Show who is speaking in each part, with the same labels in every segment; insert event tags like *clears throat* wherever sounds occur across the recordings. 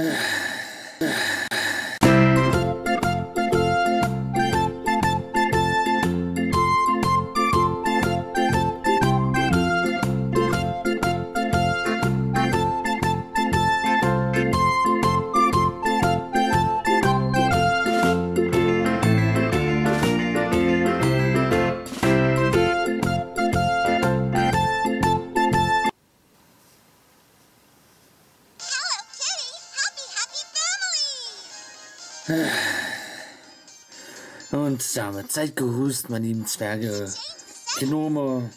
Speaker 1: Ah. *sighs* *sighs*
Speaker 2: Und damit seid gehust, meine lieben Zwerge, Genome,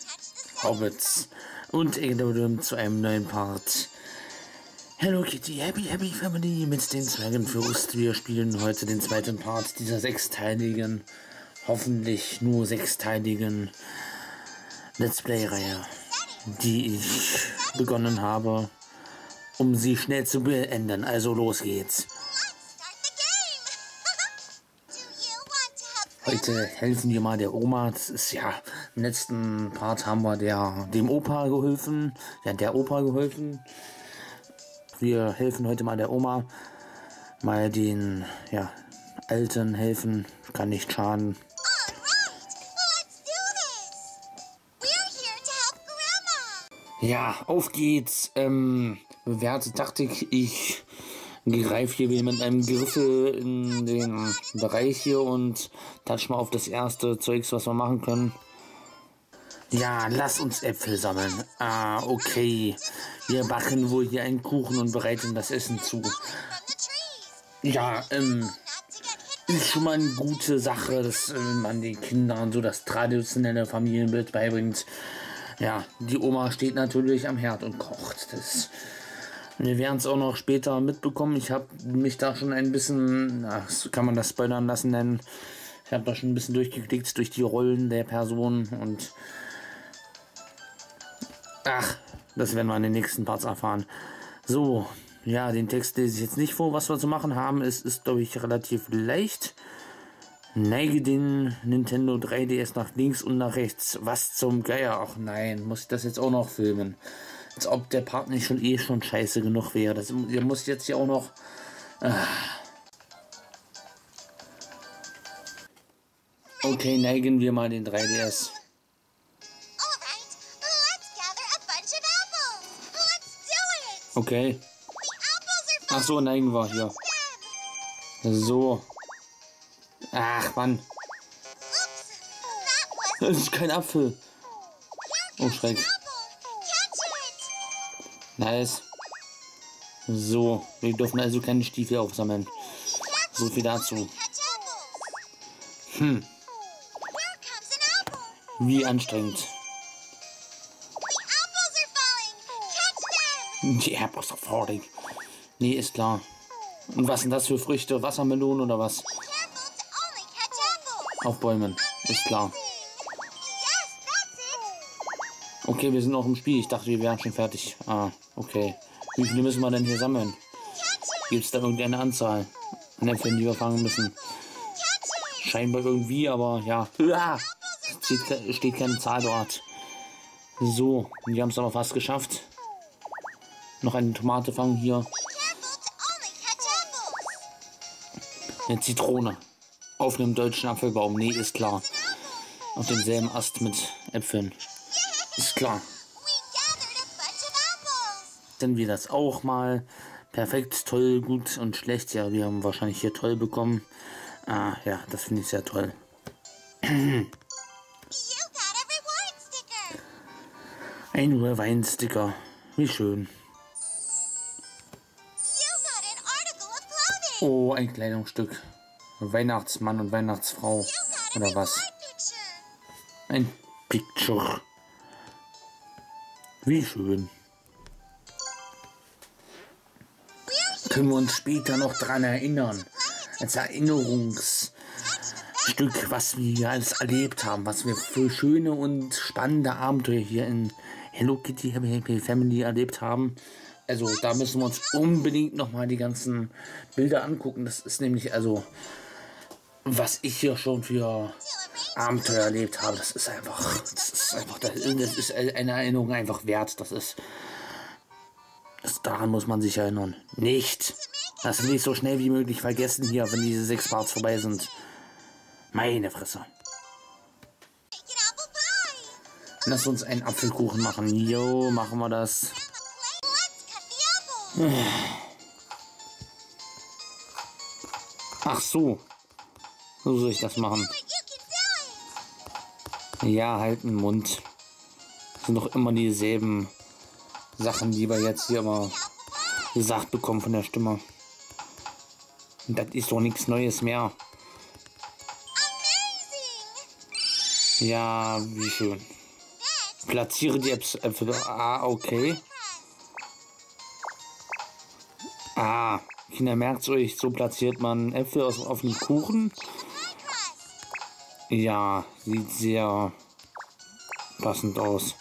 Speaker 2: Hobbits und Egdodum zu einem neuen Part. Hello Kitty, Happy Happy Family mit den Zwergen für Ust. Wir spielen heute den zweiten Part dieser sechsteiligen, hoffentlich nur sechsteiligen Let's Play-Reihe, die ich begonnen habe, um sie schnell zu beenden. Also los geht's. Heute helfen wir mal der Oma. Das ist ja, im letzten Part haben wir der, dem Opa geholfen. Ja, der Opa geholfen. Wir helfen heute mal der Oma. Mal den, ja, Alten helfen. Kann nicht schaden. Ja, auf geht's. Ähm, bewährte Taktik. Ich greife hier wieder mit einem Griffel in den Bereich hier und touch mal auf das erste Zeugs, was wir machen können. Ja, lass uns Äpfel sammeln. Ah, okay. Wir backen wohl hier einen Kuchen und bereiten das Essen zu. Ja, ähm, ist schon mal eine gute Sache, dass äh, man den Kindern so das traditionelle Familienbild beibringt. Ja, die Oma steht natürlich am Herd und kocht. Das, wir werden es auch noch später mitbekommen. Ich habe mich da schon ein bisschen, ach, kann man das spoilern lassen nennen. Ich habe da schon ein bisschen durchgeklickt durch die Rollen der Person und ach, das werden wir in den nächsten Parts erfahren. So, ja, den Text lese ich jetzt nicht vor. Was wir zu machen haben, ist, ist glaube ich, relativ leicht. Neige den Nintendo 3DS nach links und nach rechts. Was zum Geier? Ach nein, muss ich das jetzt auch noch filmen? Als ob der Part nicht schon eh schon scheiße genug wäre. Das, ihr müsst jetzt ja auch noch. Ah. Okay, neigen wir mal den 3DS.
Speaker 1: All right. Let's gather a bunch of apples. Let's do it.
Speaker 2: Okay. Ach so, neigen wir hier. So. Ach, Mann. Das ist kein Apfel. Oh, Schreck. Nice. So, wir dürfen also keine Stiefel aufsammeln. So viel dazu. Hm, wie anstrengend. Die Apples are falling. Nee, ist klar. Und was sind das für Früchte? Wassermelonen oder was? Auf Bäumen. Ist klar. Okay, wir sind noch im Spiel. Ich dachte, wir wären schon fertig. Ah, okay. Wie viele müssen wir denn hier sammeln? Gibt es da irgendeine Anzahl an Äpfeln, die wir fangen müssen? Scheinbar irgendwie, aber ja. Ah, steht, ke- steht keine Zahl dort. So, wir haben es aber fast geschafft. Noch eine Tomate fangen hier. Eine Zitrone. Auf einem deutschen Apfelbaum. Nee, ist klar. Auf demselben Ast mit Äpfeln. Ist klar. Dann wir das auch mal. Perfekt, toll, gut und schlecht. Ja, wir haben wahrscheinlich hier toll bekommen. Ah, ja, das finde ich sehr toll. *clears throat* Ein Weinsticker. Wie schön. Oh, ein Kleidungsstück. Weihnachtsmann und Weihnachtsfrau. Oder was? Ein Picture. Wie schön. Können wir uns später noch dran erinnern. Als Erinnerungsstück, was wir hier alles erlebt haben. Was wir für schöne und spannende Abenteuer hier in Hello Kitty Happy Family erlebt haben. Also da müssen wir uns unbedingt nochmal die ganzen Bilder angucken. Das ist nämlich also, was ich hier schon für Abenteuer erlebt habe. Das ist einfach, das ist einfach, das ist eine Erinnerung einfach wert. Das ist, das, daran muss man sich erinnern. Nicht. Das ich so schnell wie möglich vergessen hier, wenn diese sechs Parts vorbei sind. Meine Fresse. Lass uns einen Apfelkuchen machen. Jo, machen wir das. Ach so. So soll ich das machen. Ja, halt den Mund. Das sind doch immer dieselben Sachen, die wir jetzt hier immer gesagt bekommen von der Stimme. Und das ist doch nichts Neues mehr.
Speaker 1: Amazing.
Speaker 2: Ja, wie schön. Platziere die Äpfel. Äpfel. Ah, okay. Ah, Kinder, merkt euch, so platziert man Äpfel aus, auf einem Kuchen. Ja, sieht sehr passend aus.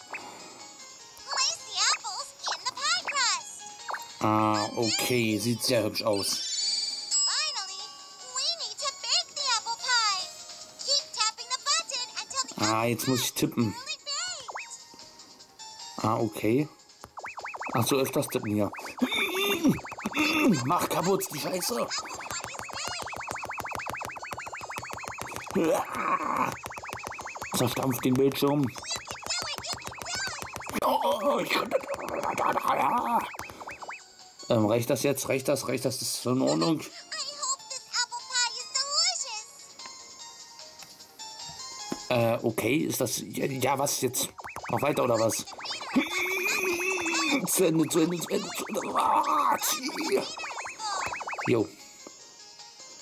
Speaker 2: Ah, okay, sieht sehr hübsch aus. Ah, jetzt muss ich tippen. Ah, okay. Ach so, öfters tippen hier. Mach kaputt, die Scheiße. Zerstampft den Bildschirm. Oh, ähm, reicht das jetzt? Reicht das? Reicht das? Das ist in Ordnung? Äh, okay, ist das. Ja, ja, was jetzt? Noch weiter oder was? Zu Ende, zu Ende, zu Ende, zu Ende. Ah. Jo.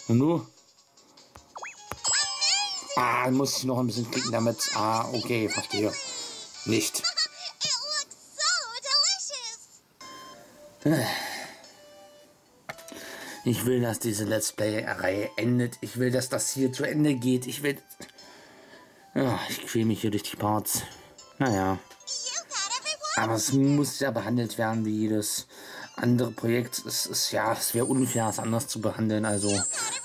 Speaker 2: Und nur? Ah, muss ich noch ein bisschen klicken damit. Ah, okay, verstehe. Nicht. Ich will, dass diese Let's Play-Reihe endet. Ich will, dass das hier zu Ende geht. Ich will. Ich quäle mich hier durch die Parts. Naja. Aber es muss ja behandelt werden wie jedes andere Projekt. Es ist ja, es wäre unfair, es anders zu behandeln. Also,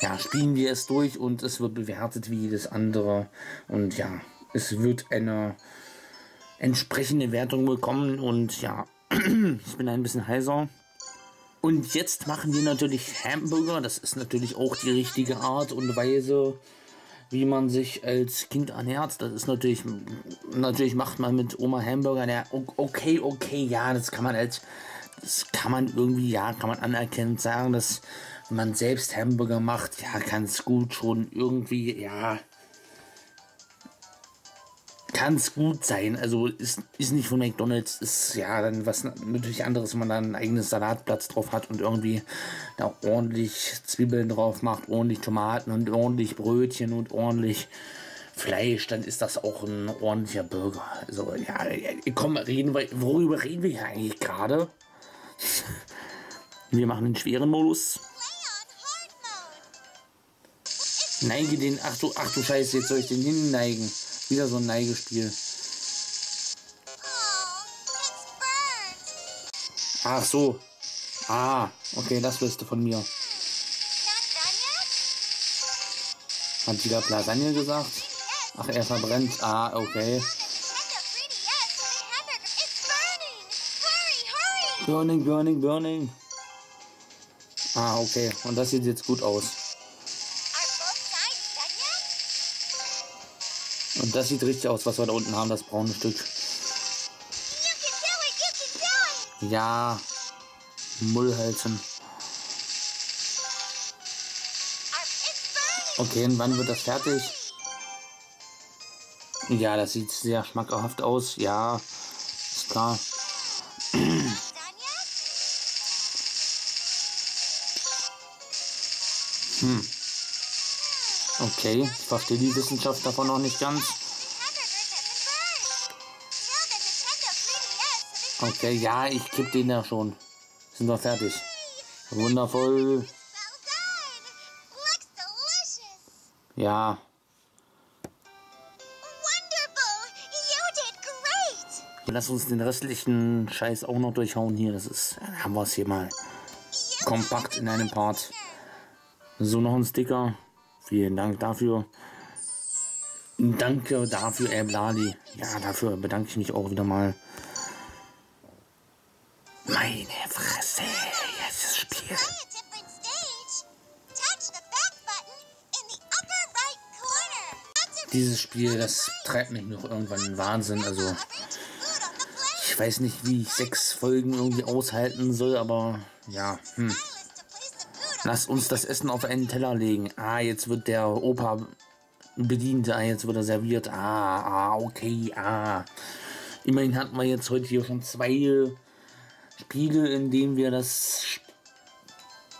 Speaker 2: ja, spielen wir es durch und es wird bewertet wie jedes andere. Und ja, es wird eine entsprechende Wertung bekommen. Und ja, *clears throat* ich bin ein bisschen heiser. Und jetzt machen wir natürlich Hamburger. Das ist natürlich auch die richtige Art und Weise, wie man sich als Kind ernährt. Das ist natürlich, natürlich macht man mit Oma Hamburger. Ja, okay, okay, ja, das kann man als, das kann man irgendwie, ja, kann man anerkennend sagen, dass wenn man selbst Hamburger macht, ja, kann es gut schon irgendwie, ja, kann es gut sein. Also ist, ist nicht von McDonalds, ist ja dann was natürlich anderes, wenn man da ein eigenes Salatplatz drauf hat und irgendwie da ordentlich Zwiebeln drauf macht, ordentlich Tomaten und ordentlich Brötchen und ordentlich Fleisch, dann ist das auch ein ordentlicher Burger. Also ja, ja, komm, reden wir, worüber reden wir hier eigentlich gerade? *laughs* Wir machen den schweren Modus. Neige den, ach du, ach du Scheiße, jetzt soll ich den hinneigen. Wieder so ein Neigespiel. Ach so. Ah, okay, das willst du von mir. Hat wieder Lasagne gesagt? Ach, er verbrennt. Ah, okay.
Speaker 1: Nintendo 3DS for the hamburger. It's burning. Hurry, hurry.
Speaker 2: Burning, burning, burning. Ah, okay. Und das sieht jetzt gut aus. Das sieht richtig aus, was wir da unten haben, das braune Stück.
Speaker 1: It.
Speaker 2: Ja. Mullhalten. Okay, und wann wird das fertig? Ja, das sieht sehr schmackhaft aus. Ja, ist klar.
Speaker 1: Yet?
Speaker 2: Okay, ich verstehe die Wissenschaft davon noch nicht ganz. Okay, ja, ich kipp den ja schon. Sind wir fertig. Wundervoll. Ja, lass uns den restlichen Scheiß auch noch durchhauen hier. Das ist, haben wir es hier mal kompakt in einem Part. So, noch ein Sticker. Vielen Dank dafür. Danke dafür, Erblali. Ja, dafür bedanke ich mich auch wieder mal. Meine Fresse, jetzt das Spiel. Dieses Spiel, das treibt mich noch irgendwann in Wahnsinn. Also, ich weiß nicht, wie ich sechs Folgen irgendwie aushalten soll, aber ja, hm. Lass uns das Essen auf einen Teller legen. Ah, jetzt wird der Opa bedient. Ah, jetzt wird er serviert. Ah, ah, okay, ah. Immerhin hatten wir jetzt heute hier schon zwei Spiele, in denen wir das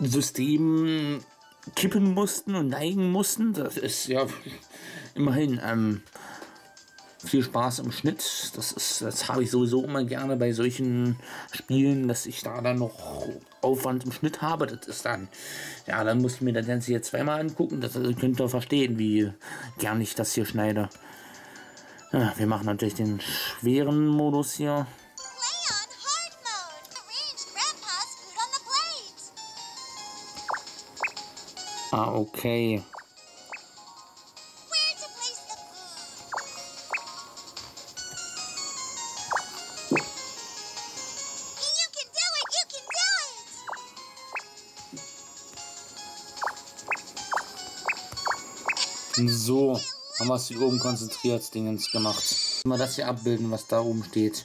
Speaker 2: System kippen mussten und neigen mussten. Das ist ja immerhin ähm, viel Spaß im Schnitt. Das ist, das habe ich sowieso immer gerne bei solchen Spielen, dass ich da dann noch Aufwand im Schnitt habe. Das ist dann, ja, dann muss ich mir das Ganze jetzt zweimal angucken. Das also könnt ihr verstehen, wie gern ich das hier schneide. Ja, wir machen natürlich den schweren Modus hier. Ah, okay. So, haben wir es hier oben konzentriert, Dingens gemacht. Mal das hier abbilden, was da oben steht.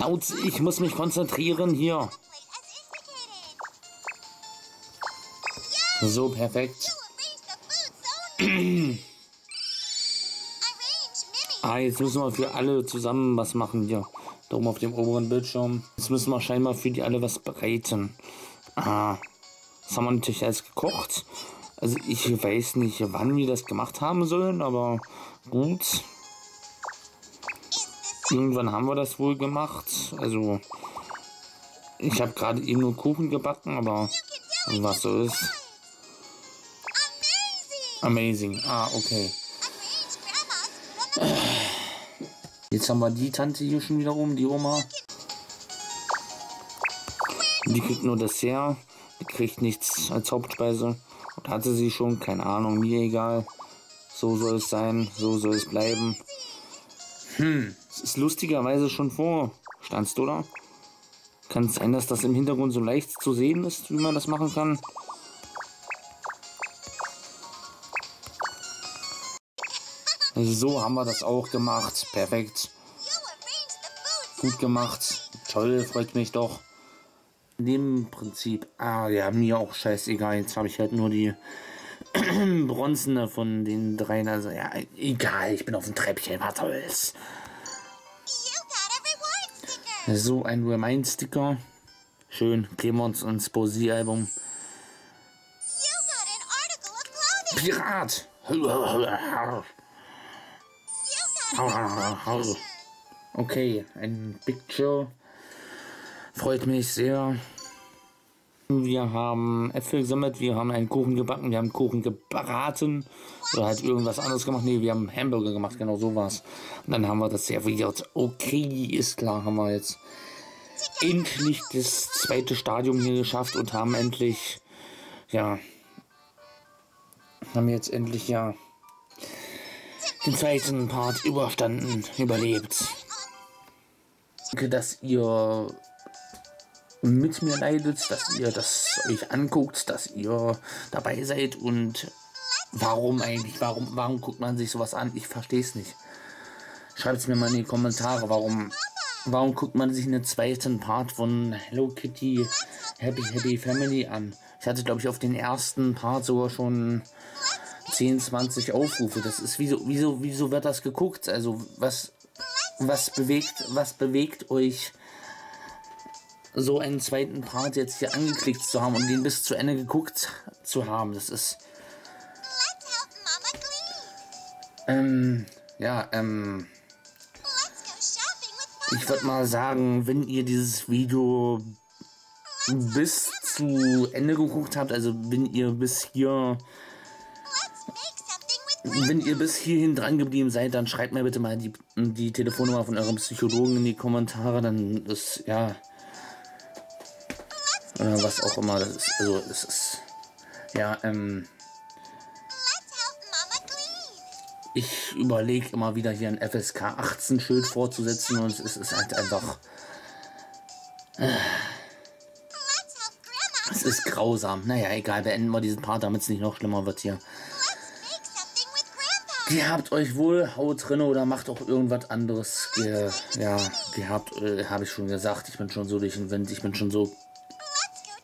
Speaker 2: Schnauze, ich muss mich konzentrieren hier. So, perfekt. ah, jetzt müssen wir für alle zusammen was machen hier. Da oben auf dem oberen Bildschirm. Jetzt müssen wir scheinbar für die alle was bereiten. Ah, das haben wir natürlich alles gekocht. Also ich weiß nicht, wann wir das gemacht haben sollen, aber gut. Irgendwann haben wir das wohl gemacht. Also, ich habe gerade eben nur Kuchen gebacken, aber was so ist. Amazing. Ah, okay. Jetzt haben wir die Tante hier schon wieder rum, die Oma. Die kriegt nur Dessert. Die kriegt nichts als Hauptspeise. Und hatte sie schon, keine Ahnung, mir egal. So soll es sein, so soll es bleiben. Hm, es ist lustigerweise schon vorstanzt, oder? Kann es sein, dass das im Hintergrund so leicht zu sehen ist, wie man das machen kann? So haben wir das auch gemacht. Perfekt. Gut gemacht. Toll, freut mich doch. In dem Prinzip, ah ja, mir auch scheißegal. Jetzt habe ich halt nur die *clears throat* Bronzene von den dreien. Also ja, egal, ich bin auf dem Treppchen, was soll's. So ein Remind-Sticker. Schön, wir uns ins Poesie-Album. Pirat! Okay, ein Picture. Freut mich sehr. Wir haben Äpfel gesammelt, wir haben einen Kuchen gebacken, wir haben Kuchen gebraten oder halt irgendwas anderes gemacht. Ne, wir haben Hamburger gemacht, genau so war's. Und dann haben wir das serviert. Okay, ist klar, haben wir jetzt endlich das zweite Stadium hier geschafft und haben endlich, ja, haben jetzt endlich ja den zweiten Part überstanden, überlebt. Danke, dass ihr mit mir leidet, dass ihr das euch anguckt, dass ihr dabei seid und warum eigentlich, warum, warum guckt man sich sowas an? Ich verstehe es nicht. Schreibt es mir mal in die Kommentare, warum, warum guckt man sich einen zweiten Part von Hello Kitty Happy Happy Family an? Ich hatte, glaube ich, auf den ersten Part sogar schon 10, 20 Aufrufe. Das ist wieso, wieso, wieso wird das geguckt? Also was, was bewegt, was bewegt euch so einen zweiten Part jetzt hier angeklickt zu haben und den bis zu Ende geguckt zu haben. Das ist. Ähm, ja, ähm. Ich würde mal sagen, wenn ihr dieses Video bis zu Ende geguckt habt, also wenn ihr bis hier wenn ihr bis hierhin dran geblieben seid, dann schreibt mir bitte mal die, die Telefonnummer von eurem Psychologen in die Kommentare. Dann ist, ja, oder was auch immer das ist. Also es ist ja ähm ich überlege immer wieder hier ein FSK 18 Schild vorzusetzen und es ist halt einfach
Speaker 1: Grandma.
Speaker 2: Es ist grausam. Naja, egal, beenden wir diesen Part, damit es nicht noch schlimmer wird hier. Gehabt euch wohl, haut drinne oder macht auch irgendwas anderes. Ge ja, gehabt, äh, habe ich schon gesagt. Ich bin schon so durch den Wind. Ich bin schon so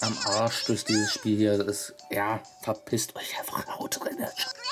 Speaker 2: am Arsch durch dieses Spiel hier. Das ist, ja, verpisst euch einfach, haut drinne.
Speaker 1: tell Grandpa